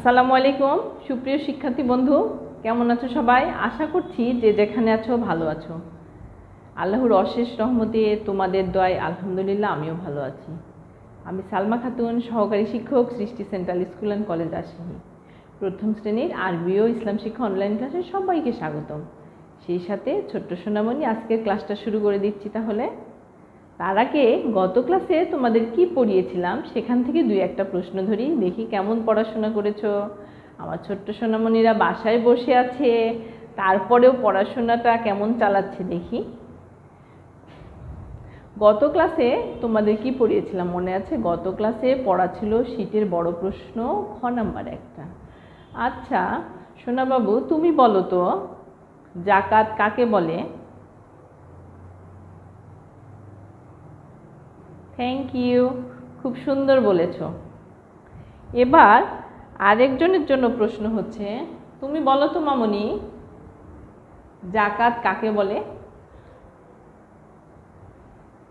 আসসালামু আলাইকুম। সুপ্রিয় শিক্ষার্থী বন্ধু, কেমন আছো সবাই? আশা করছি যে যেখানে আছো ভালো আছো। আল্লাহর অশেষ রহমতে তোমাদের দয় আলহামদুলিল্লাহ আমিও ভালো আছি। আমি সালমা খাতুন, সহকারী শিক্ষক, Srishti central school and college Rajshahi প্রথম শ্রেণির আরবি ও ইসলাম শিক্ষা অনলাইন ক্লাসে সবাইকে স্বাগতম। সেই সাথে ছোট্ট সোনামণি, আজকের ক্লাসটা শুরু করে দিচ্ছি তাহলে। তার আগে গত ক্লাসে তোমাদের কি পড়িয়েছিলাম? সেখান থেকে দুই একটা প্রশ্ন ধরি, দেখি কেমন পড়াশোনা করেছ। আমার ছোট্ট সোনামণিরা বাসায় বসে আছে, তারপরেও পড়াশোনাটা কেমন চালাচ্ছে দেখি। গত ক্লাসে তোমাদের কি পড়িয়েছিলাম? মনে আছে? গত ক্লাসে পড়া ছিল শীতের বড় প্রশ্ন, খ নাম্বার একটা। আচ্ছা সোনাবাবু, তুমি বলো তো, জাকাত কাকে বলে? থ্যাংক ইউ খুব সুন্দর বলেছ। এবার আরেকজনের জন্য প্রশ্ন হচ্ছে, তুমি বলো তো মামনি, জাকাত কাকে বলে?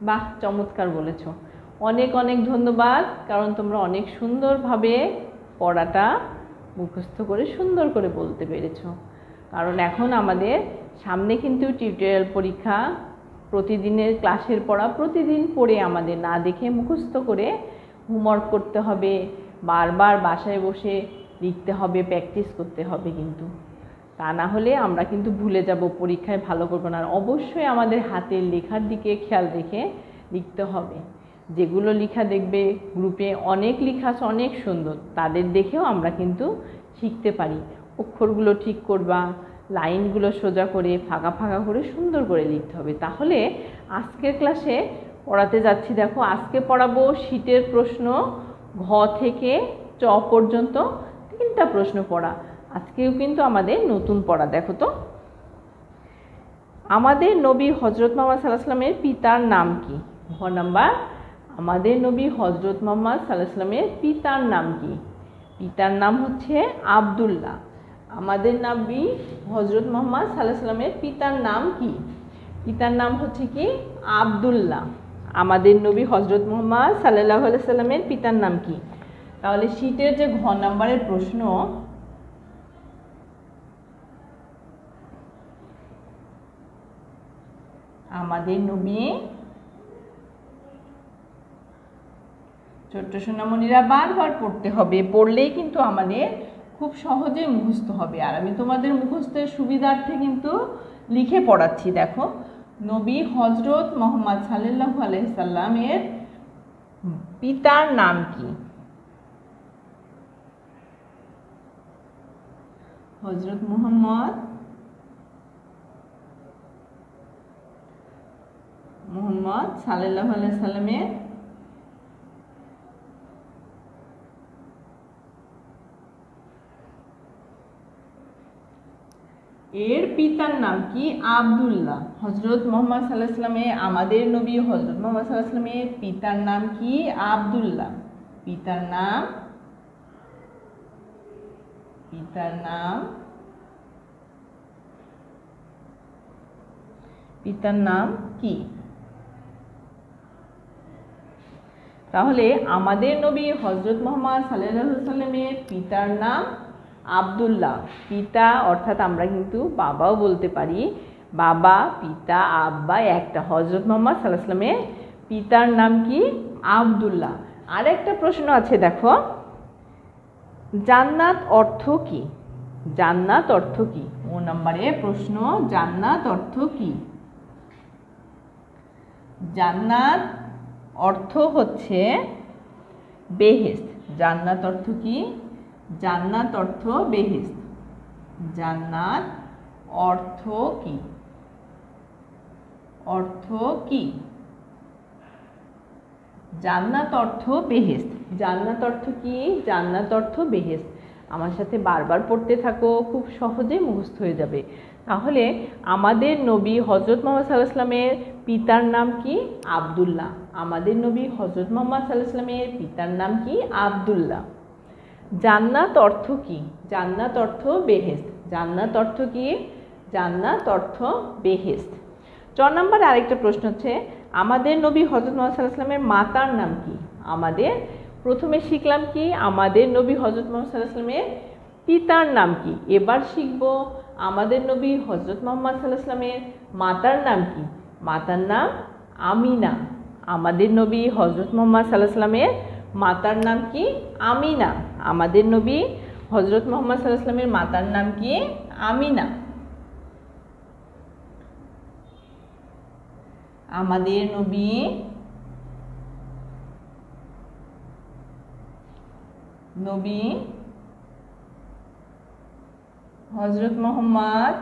বাহ, চমৎকার বলেছ। অনেক অনেক ধন্যবাদ, কারণ তোমরা অনেক সুন্দরভাবে পড়াটা মুখস্থ করে সুন্দর করে বলতে পেরেছ। কারণ এখন আমাদের সামনে কিন্তু টিউটোরিয়াল পরীক্ষা প্রতিদিনের ক্লাসের পড়া, প্রতিদিন পড়ে আমাদের না দেখে মুখস্থ করে হোমওয়ার্ক করতে হবে, বারবার বাসায় বসে লিখতে হবে প্র্যাকটিস করতে হবে কিন্তু। তা না হলে আমরা কিন্তু ভুলে যাব, পরীক্ষায় ভালো করব না। আর অবশ্যই আমাদের হাতের লেখার দিকে খেয়াল রেখে লিখতে হবে। যেগুলো লেখা দেখবে, গ্রুপে অনেক লেখা আছে, অনেক সুন্দর। তাদের দেখেও আমরা কিন্তু শিখতে পারি। অক্ষরগুলো ঠিক করবা লাইনগুলো সোজা করে, ফাঁকা ফাঁকা করে সুন্দর করে লিখতে হবে। তাহলে আজকের ক্লাসে পড়াতে যাচ্ছি। দেখো, আজকে পড়াবো শীতের প্রশ্ন, ঘ থেকে চ পর্যন্ত তিনটা প্রশ্ন পড়া। আজকেও কিন্তু আমাদের নতুন পড়া, দেখো তো। আমাদের নবী হজরত মোহাম্মদ সাল্লাহ সাল্লামের পিতার নাম কি? ঘ নাম্বার। আমাদের নবী হজরত মোহাম্মদ সাল্লাহ সাল্লামের পিতার নাম কি? পিতার নাম হচ্ছে আবদুল্লাহ। আমাদের নবী হজরত মোহাম্মদ সাল্লাহ সাল্লামের পিতার নাম কি? পিতার নাম হচ্ছে কি? আবদুল্লাহ। আমাদের নবী হজরত মোহাম্মদ সাল্লাহ সাল্লামের পিতার নাম কি? তাহলে শীতের যে ঘ নাম্বারের প্রশ্ন, আমাদের নবী ছোট্ট সোনামণিরা বারবার পড়তে হবে, পড়লেই কিন্তু আমাদের খুব সহজে মুখস্থ হবে। আর আমি তোমাদের মুখস্থের সুবিধার্থে কিন্তু লিখে পড়াচ্ছি, দেখো। নবী হজরত মোহাম্মদ সাল্লাহ আলহিসাল্লামের পিতার নাম কি? হজরত মোহাম্মদ মোহাম্মদ সাল্লাহ সাল্লামের এর পিতার নাম কি? আবদুল্লাহ। হজরত মোহাম্মদ সাল্লাহ সাল্লামে আমাদের নবী হজরত মোহাম্মদ সাল্লাহ সাল্লামের পিতার নাম কি? আবদুল্লাহ। পিতার নাম? পিতার নাম? পিতার নাম কি? তাহলে আমাদের নবী হজরত মোহাম্মদ সাল্লাহ সাল্লামের পিতার নাম আবদুল্লাহ, পিতা, অর্থাৎ আমরা কিন্তু বাবাও বলতে পারি, বাবা, পিতা, আব্বা, একটা হজরত মোহাম্মদ সাল্লাহ সাল্লামের পিতার নাম কি? আবদুল্লাহ। আর একটা প্রশ্ন আছে, দেখো। জান্নাত অর্থ কি? জান্নাত অর্থ কি? ও নম্বরে প্রশ্ন, জান্নাত অর্থ কি? জান্নাত অর্থ হচ্ছে বেহেস্ত জান্নাত অর্থ কি? জান্নাত অর্থ বেহেস্ত জান্নাত অর্থ কি? অর্থ কি? জান্নাত অর্থ বেহেস্ত জান্নাত অর্থ কি? জান্নাত অর্থ বেহেস্ত আমার সাথে বারবার পড়তে থাকো, খুব সহজে মুখস্থ হয়ে যাবে। তাহলে আমাদের নবী হজরত মোহাম্মদ সাল্লাহ পিতার নাম কি? আবদুল্লাহ। আমাদের নবী হজরত মোহাম্মদ সাল্লাহ পিতার নাম কি? আবদুল্লাহ। জান্নাত অর্থ কি? জান্নাত অর্থ বেহেস্ত জান্নাত অর্থ কি? জান্নাত অর্থ বেহেস্ত চ নম্বরে আরেকটা প্রশ্ন হচ্ছে, আমাদের নবী হজরত মোহাম্মদ সাল্লাহ সাল্লামের মাতার নাম কি? আমাদের প্রথমে শিখলাম কি, আমাদের নবী হজরত মোহাম্মদ সাল্লাহ সাল্লামের পিতার নাম কি? এবার শিখব, আমাদের নবী হজরত মোহাম্মদ সাল্লাহ সাল্লামের মাতার নাম কি? মাতার নাম আমিনা। আমাদের নবী হজরত মোহাম্মদ সাল্লাহ সাল্লামের মাতার নাম কি? আমিনা। আমাদের নবী হজরত মোহাম্মদ সাল্লাহ মাতার নাম কি? আমিনা। আমাদের নবী নবী হজরত মোহাম্মদ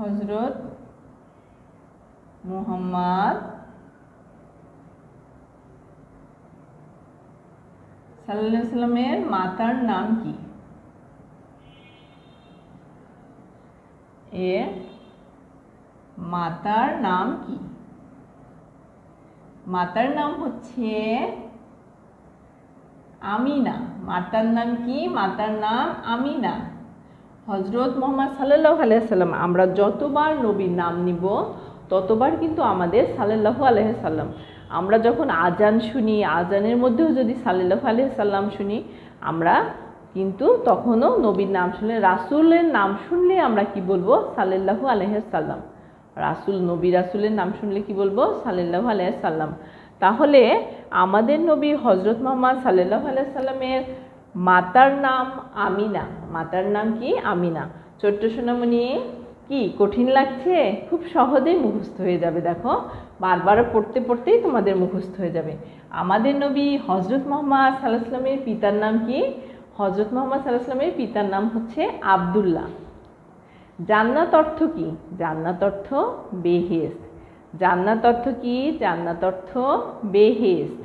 হজরত মোহাম্মদ সাল্লাহ সাল্লামের মাতার নাম কি? এর মাতার নাম কি? মাতার নাম হচ্ছে আমিনা। মাতার নাম কি? মাতার নাম আমিনা। হজরত মোহাম্মদ সাল্লাহ আলাইসাল্লাম আমরা যতবার নবীর নাম নিব, ততবার কিন্তু আমাদের সাল্লাহু আলহাম আমরা যখন আজান শুনি, আজানের মধ্যেও যদি সাল্লাহ আলহাম শুনি, আমরা কিন্তু তখনও নবীর নাম শুনলে, রাসুলের নাম শুনলে আমরা কি বলব? সাল্লাহু আলহাম রাসুল, নবী, রাসুলের নাম শুনলে কি বলব? সাল্লাহ আলাইসাল্লাম তাহলে আমাদের নবী হজরত মোহাম্মদ সাল্লাহ আলাইসাল্লামের মাতার নাম আমিনা। মাতার নাম কি? আমিনা। ছোট্ট সোনামণি, কি কঠিন লাগছে? খুব সহজেই মুখস্থ হয়ে যাবে, দেখো। বারবার পড়তে পড়তেই তোমাদের মুখস্থ হয়ে যাবে। আমাদের নবী হজরত মোহাম্মদ সাল্লাহামের পিতার নাম কি? হজরত মোহাম্মদ সাল্লাহামের পিতার নাম হচ্ছে আবদুল্লাহ। জান্নাত অর্থ কি? জান্নাত অর্থ বেহেস্ত জান্নাত অর্থ কি? জান্নাত অর্থ বেহেস্ত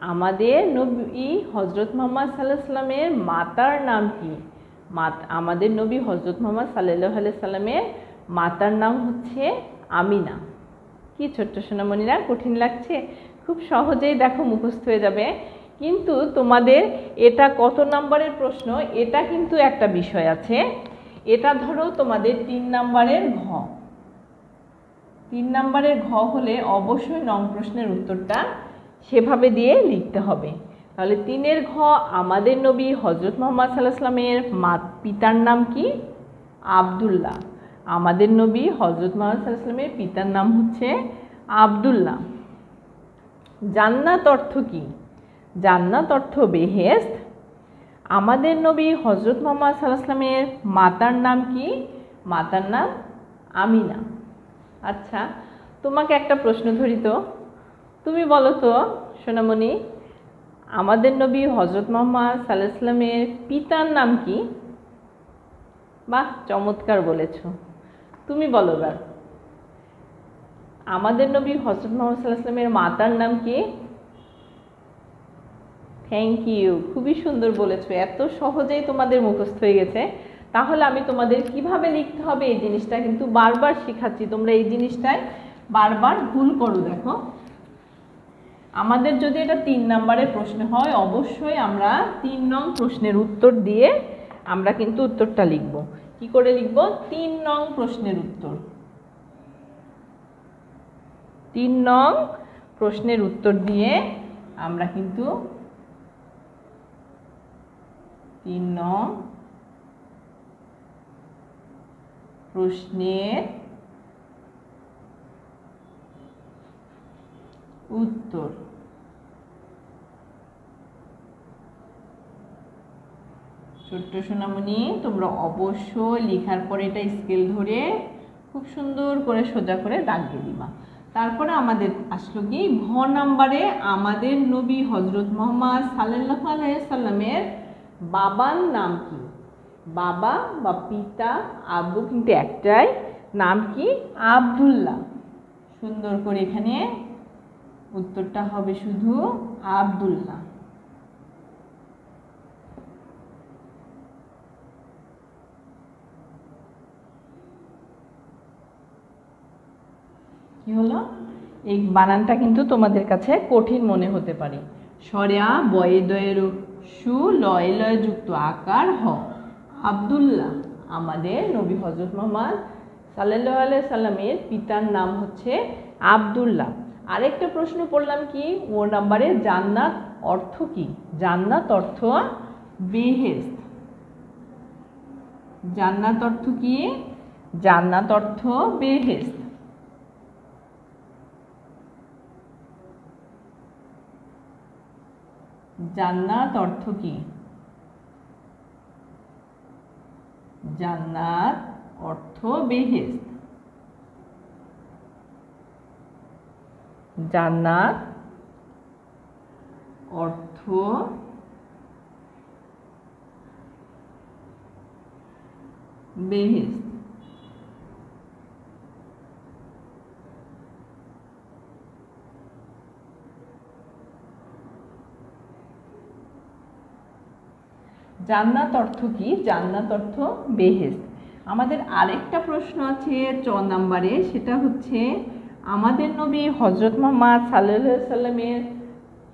আমাদের নবী হজরত মোহাম্মদ সাল্লাহ সাল্লামের মাতার নাম কি? মাত, আমাদের নবী হজরত মোহাম্মদ সাল্লাহ সাল্লামের মাতার নাম হচ্ছে আমিনা। কি ছোট্ট সোনামণিরা, কঠিন লাগছে। খুব সহজেই দেখো মুখস্থ হয়ে যাবে। কিন্তু তোমাদের এটা কত নম্বরের প্রশ্ন, এটা কিন্তু একটা বিষয় আছে। এটা ধরো তোমাদের তিন নম্বরের ঘ। তিন নম্বরের ঘ হলে অবশ্যই নং প্রশ্নের উত্তরটা সেভাবে দিয়ে লিখতে হবে। তাহলে তিনের ঘ আমাদের নবী হজরত মোহাম্মদ সাল্লাহামের মা, পিতার নাম কি? আবদুল্লাহ। আমাদের নবী হজরত মোহাম্মদ সাল্লাহামের পিতার নাম হচ্ছে আবদুল্লাহ। জান্নাত অর্থ কি? জান্নাত অর্থ বেহেস্ত আমাদের নবী হজরত মোহাম্মদ সাল্লাহামের মাতার নাম কি? মাতার নাম আমিনা। আচ্ছা তোমাকে একটা প্রশ্ন ধরি তো। তুমি বলো তো, সোনামণি, আমাদের নবী হজরত মোহাম্মদ সাল্লাহামের পিতার নাম কি? বাহ, চমৎকার বলেছ। তুমি বলো এবার। আমাদের নবী হজরত মোহাম্মদ সাল্লাহামের মাতার নাম কি? থ্যাংক ইউ খুবই সুন্দর বলেছ, এত সহজেই তোমাদের মুখস্থ হয়ে গেছে। তাহলে আমি তোমাদের কীভাবে লিখতে হবে এই জিনিসটা কিন্তু বারবার শেখাচ্ছি, তোমরা এই জিনিসটাই বারবার ভুল করো, দেখো। আমাদের যদি এটা তিন নম্বরের প্রশ্ন হয়, অবশ্যই আমরা তিন নং প্রশ্নের উত্তর দিয়ে আমরা কিন্তু উত্তরটা লিখব। কি করে লিখব? তিন নং প্রশ্নের উত্তর। তিন নং প্রশ্নের উত্তর দিয়ে আমরা কিন্তু তিন নং প্রশ্নের উত্তর। ছোট্ট সোনামণি, তোমরা অবশ্যই লেখার পরে এটা স্কেল ধরে খুব সুন্দর করে সোজা করে দাগ দিয়ে দিবা। তারপরে আমাদের আসলো কি, ঘ নাম্বারে আমাদের নবী হজরত মোহাম্মদ সাল্লাহ আলাইসাল্লামের বাবার নাম কি? বাবা বা পিতা, আব্বু কিন্তু একটাই, নাম কি? আবদুল্লাহ। সুন্দর করে এখানে উত্তরটা হবে শুধু আবদুল্লাহ। কি হলো? এই বানানটা কিন্তু তোমাদের কাছে কঠিন মনে হতে পারে। সরেয়া বয়ে দয়ের সু লয় লয় যুক্ত আকার হ। আবদুল্লাহ, আমাদের নবী হজরত মোহাম্মদ সাল্লাহ আলাই সাল্লামের পিতার নাম হচ্ছে আবদুল্লাহ। আরেকটা প্রশ্ন পড়লাম কি? ও নাম্বারে জান্নাত অর্থ কি? জান্নাত অর্থ বেহেস্ত জান্নাত অর্থ কি? জান্নাত অর্থ বেহেস্ত জান্নাত অর্থ কি? জান্নাত অর্থ বেহেস্ত জান্নাত অর্থ বেহেস্ত জান্নাত অর্থ কি? জান্নাত অর্থ বেহেস্ত আমাদের আরেকটা প্রশ্ন আছে চ নাম্বারে, সেটা হচ্ছে, আমাদের নবী হজরত মোহাম্মদ সাল্লাহ সাল্লামের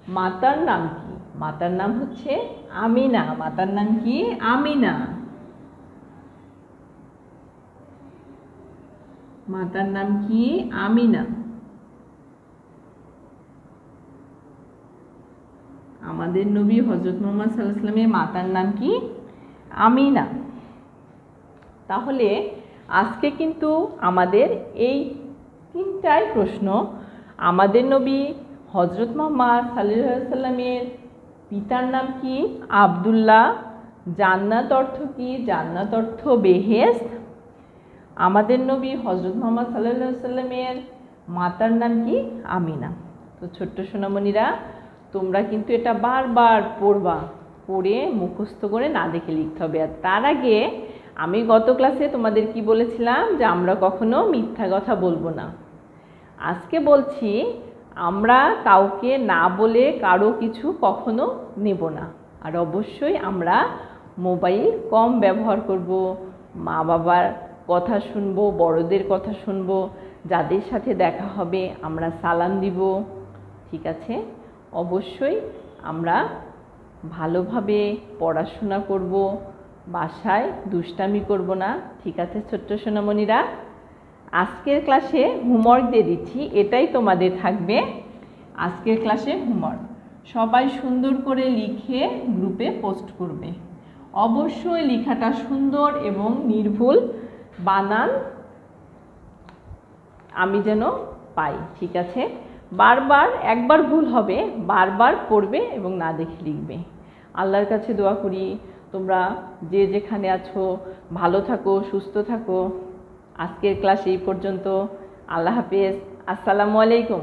মাতার নাম কি? মাতার নাম হচ্ছে আমিনা। মাতার নাম কি? আমিনা। মাতার নাম কি? আমিনা। আমাদের নবী হজরত মোহাম্মদ সাল্লাহ সাল্লামের মাতার নাম কি? আমিনা। তাহলে আজকে কিন্তু আমাদের এই তিনটাই প্রশ্ন, আমাদের নবী হজরত মোহাম্মদ সাল্লাহ সাল্লামের পিতার নাম কি? আবদুল্লাহ। জান্নাত অর্থ কি? জান্নাত অর্থ বেহেস্ত আমাদের নবী হজরত মোহাম্মদ সাল্লাহ সাল্লামের মাতার নাম কি? আমিনা। তো ছোট্ট সোনামণিরা তোমরা কিন্তু এটা বারবার পড়বা, পড়ে মুখস্থ করে না দেখে লিখতে হবে। আর তার আগে আমি গত ক্লাসে তোমাদের কি বলেছিলাম যে আমরা কখনো মিথ্যা কথা বলব না। আজকে বলছি আমরা কাউকে না বলে কারও কিছু কখনো নেব না। আর অবশ্যই আমরা মোবাইল কম ব্যবহার করব মা বাবার কথা শুনব, বড়দের কথা শুনব, যাদের সাথে দেখা হবে আমরা সালাম দিব, ঠিক আছে? অবশ্যই আমরা ভালোভাবে পড়াশোনা করব, বাসায় দুষ্টামি করব না, ঠিক আছে ছোট্ট সোনামণিরা? আজকের ক্লাসে হোমওয়ার্ক দিয়ে দিচ্ছি, এটাই তোমাদের থাকবে আজকের ক্লাসে হোমওয়ার্ক সবাই সুন্দর করে লিখে গ্রুপে পোস্ট করবে। অবশ্যই লেখাটা সুন্দর এবং নির্ভুল বানান, আমি যেন পাই, ঠিক আছে? বারবার, একবার ভুল হবে, বারবার পড়বে এবং না দেখে লিখবে। আল্লাহর কাছে দোয়া করি, তোমরা যে যেখানে আছো, ভালো থাকো, সুস্থ থাকো। আজকের ক্লাস এই পর্যন্ত। আল্লাহ হাফেজ। আসসালামু আলাইকুম।